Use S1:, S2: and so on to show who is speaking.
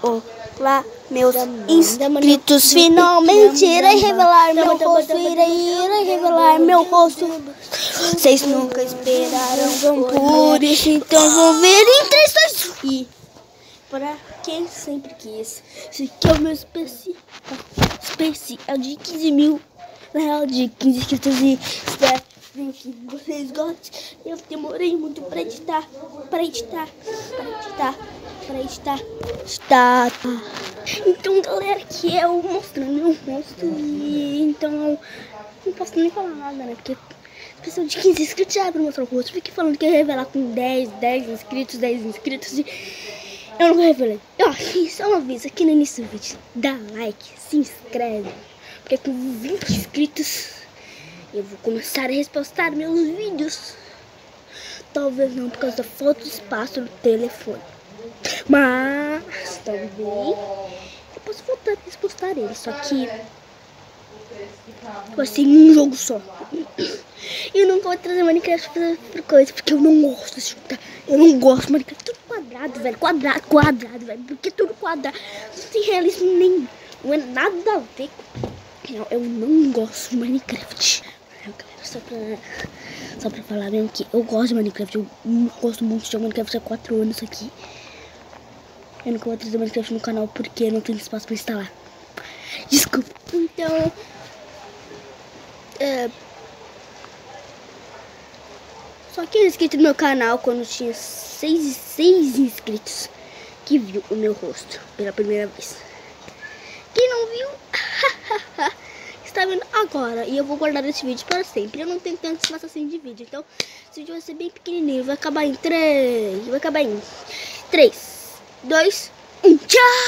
S1: Olá, meus inscritos. Finalmente irei revelar meu rosto. Irei, irei revelar meu rosto. Vocês nunca esperaram por isso, então vão ver em 3, 2, e para quem sempre quis, esse aqui é o meu especial, especial de 15 mil, na real de 15 inscritos e espero que vocês gostem. Eu demorei muito para editar, para editar, para editar, para editar, editar. Então, galera, que eu mostrando meu rosto e então não posso nem falar nada, né? Porque pessoa de 15 inscritos já abre o rosto. Fiquei falando que ia revelar com 10, 10 inscritos, 10 inscritos e eu não revelei. Eu aqui, só uma vez aqui no início do vídeo, dá like, se inscreve. Porque com 20 inscritos eu vou começar a repostar meus vídeos. Talvez não por causa da falta de espaço no telefone. Mas também eu posso voltar a repostar ele. Só que vai ser um jogo só. E eu nunca vou trazer Minecraft pra coisa, porque eu não gosto de chutar. Eu não gosto Minecraft. Tudo quadrado, velho. Quadrado, quadrado, velho. Porque tudo quadrado. Não tem realismo nenhum. Não é nada a ver. Eu, eu não gosto de Minecraft. Só pra, só pra falar mesmo que eu gosto de Minecraft. Eu gosto muito de Minecraft há 4 anos aqui. Eu nunca vou trazer Minecraft no canal porque não tem espaço pra instalar. Desculpa. Então. É, só quem é inscrito no meu canal quando tinha 6, 6 inscritos que viu o meu rosto pela primeira vez. Quem não viu, está vendo agora. E eu vou guardar esse vídeo para sempre. Eu não tenho tanto espaço assim de vídeo. Então, esse vídeo vai ser bem pequenininho. Vai acabar em 3. Vai acabar em 3, 2, 1. Tchau!